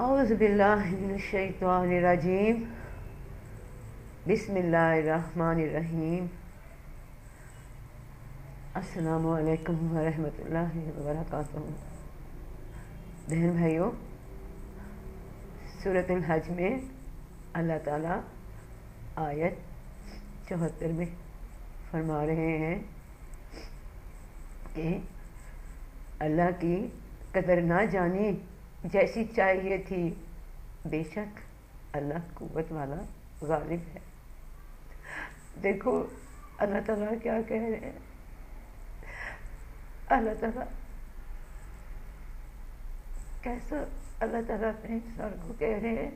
أعوذ بالله من الشيطان الرجيم بسم الله الرحمن الرحیم۔ السلام علیکم ورحمۃ اللہ وبرکاتہ۔ بہن بھائیوں صورت الحج میں اللہ تعالیٰ آیت چوہتر میں فرما رہے ہیں کہ اللہ کی قدر نہ جانی جیسی چاہیے تھی۔ بے شک اللہ قوت والا غالب ہے۔ دیکھو، اللہ تعالیٰ کیا کہہ رہے ہیں؟ اللہ تعالیٰ کیسا اللہ تعالیٰ اپنے انسان کو کہہ رہے ہیں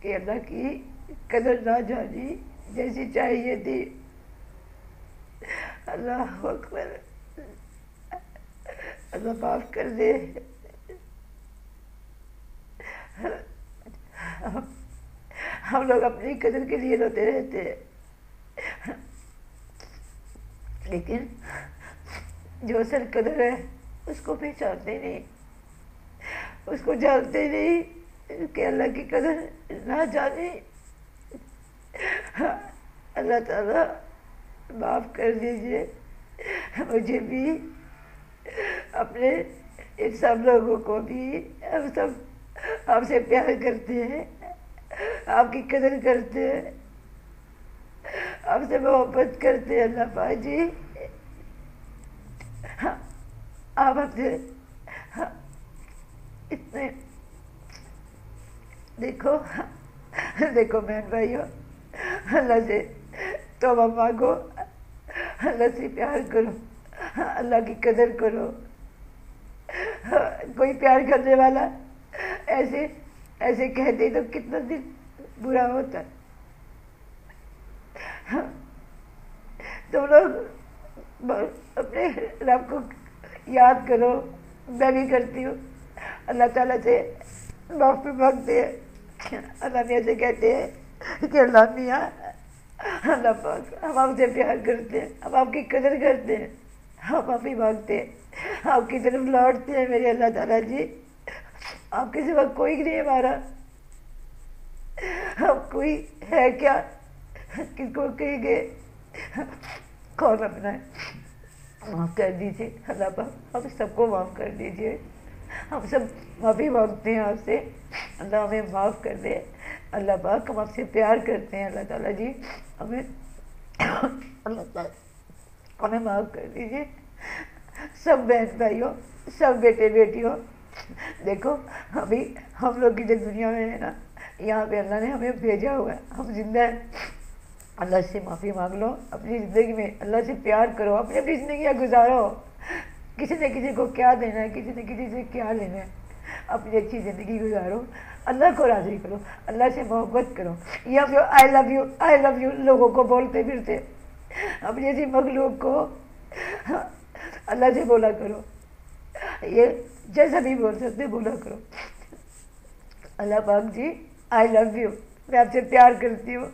کہ اللہ کی قدر نہ جانی جیسی چاہیے تھی؟ اللہ اکبر، اللہ معاف کر دے۔ ہم لوگ اپنی قدر کے لیے روتے رہتے ہیں۔ لیکن جو اصل قدر ہے، اس کو پہچانتے نہیں۔ اس کو جانتے نہیں کہ اللہ کی قدر نہ جانے۔ اللہ تعالیٰ معاف کر دیجیے مجھے بھی اپنے ان سب لوگوں کو بھی ہم سب آپ سے پیار کرتے ہیں، آپ کی قدر کرتے ہیں۔ آپ سے محبت کرتے ہیں، اللہ پاک جی۔ ہاں، آپ اپنے ہاں، اتنے۔ دیکھو دیکھو بہن بھائیو، اللہ سے توبہ مانگو، اللہ سے پیار کرو ہاں، اللہ کی قدر کرو۔ کوئی پیار کرنے والا ایسے ایسے کہتے تو کتنا دل برا ہوتا تم لوگ اپنے رب کو یاد کرو، میں بھی کرتی ہوں۔ اللہ تعالیٰ سے معافی مانگتے ہیں۔ اللہ میاں سے کہتے ہیں کہ اللہ میاں، اللہ پاک ہم آپ سے پیار کرتے ہیں، ہم آپ کی قدر کرتے ہیں۔ ہم معافی مانگتے ہیں۔ آپ کی طرف لوٹتے ہیں میرے اللہ تعالیٰ جی۔ آپ کے سوا کوئی نہیں ہمارا۔ اب کوئی ہے کیا؟ کس کو کہیں گے؟ کون اپنا ہے؟ معاف کر دیجیے اللہ پاک، ہم سب کو معاف کر دیجیے ہم سب معافی مانگتے ہیں آپ سے۔ اللہ ہمیں معاف کر دے۔ اللہ پاک ہم آپ سے پیار کرتے ہیں۔ اللہ تعالیٰ جی ہمیں اللہ تعالیٰ ہمیں معاف کر دیجیے سب بہن بھائیوں، سب بیٹے بیٹیوں دیکھو، ابھی ہم لوگ کی جو دنیا میں ہے نا، یہاں پہ اللہ نے ہمیں بھیجا ہوا ہے۔ ہم زندہ ہیں۔ اللہ سے معافی مانگ لو۔ اپنی زندگی میں اللہ سے پیار کرو۔ اپنی اپنی زندگیاں گزارو۔ کسی نے کسی کو کیا دینا ہے، کسی نے کسی سے کیا لینا ہے۔ اپنی اچھی زندگی گزارو۔ اللہ کو راضی کرو۔ اللہ سے محبت کرو۔ یا پھر آئی love you I love you لوگوں کو بولتے پھرتے۔ اپنی ایسی مخلوق کو اللہ سے بولا کرو۔ یہ جیسا بھی بول سکتے بولا کرو۔ اللہ پاک جی آئی لو یو میں آپ سے پیار کرتی ہوں۔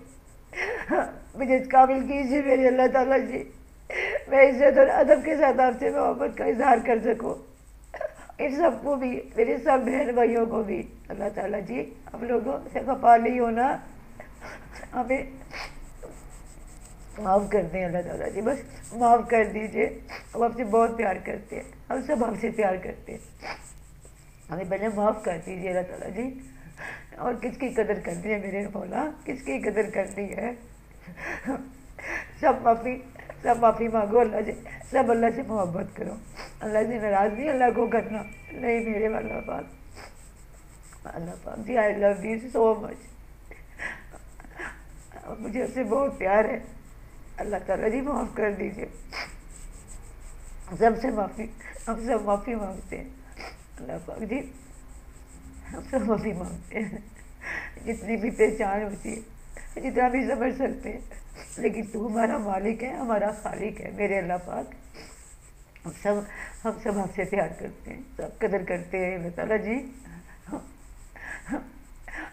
مجھے اس قابل کیجیے، میرے اللہ تعالیٰ جی۔ میں عزت اور ادب کے ساتھ آپ سے محبت کا اظہار کر سکوں۔ ان سب کو بھی، میرے سب بہن بھائیوں کو بھی۔ اللہ تعالیٰ جی ہم لوگوں سے خفا نہیں ہونا۔ ہمیں معاف کرتے ہیں اللہ تعالیٰ جی بس معاف کر دیجیے ہم آپ سے بہت پیار کرتے ہیں۔ ہم سب ہم سے پیار کرتے ہیں۔ ہمیں پہلے معاف کر دیجیے اللہ تعالیٰ جی۔ اور کس کی قدر کرنی ہے میرے مولا؟ کس کی قدر کرنی ہے؟ سب معافی سب معافی مانگو اللہ سے۔ سب اللہ سے محبت کرو۔ اللہ سے ناراض نہیں، اللہ کو کرنا۔ نہیں میرے والا پاک۔ اللہ پاک جی آئی لو یو سو مچ مجھے اس سے بہت پیار ہے۔ اللہ تعالیٰ جی معاف کر دیجیے سب سے معافی ہم سب معافی مانگتے ہیں۔ اللہ پاک جی ہم سب معافی مانگتے ہیں۔ جتنی بھی پہچان ہوتی ہے، جتنا بھی سمجھ سکتے ہیں۔ لیکن تو ہمارا مالک ہے، ہمارا خالق ہے، میرے اللہ پاک۔ ہم سب ہم سب آپ سے پیار کرتے ہیں، سب قدر کرتے ہیں۔ اللہ تعالیٰ جی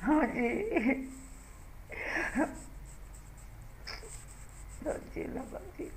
ہاں جی۔ جی اللہ پاک جی